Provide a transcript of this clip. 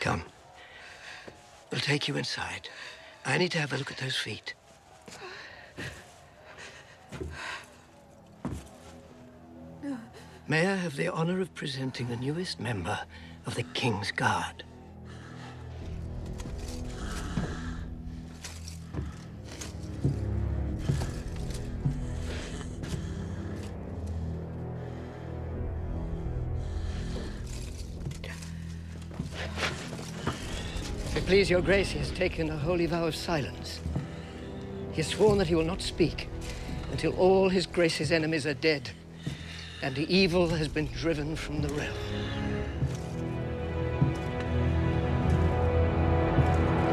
Come. We'll take you inside. I need to have a look at those feet. May I have the honor of presenting the newest member of the Kingsguard? It please your grace, he has taken a holy vow of silence. He has sworn that he will not speak until all his grace's enemies are dead and the evil has been driven from the realm.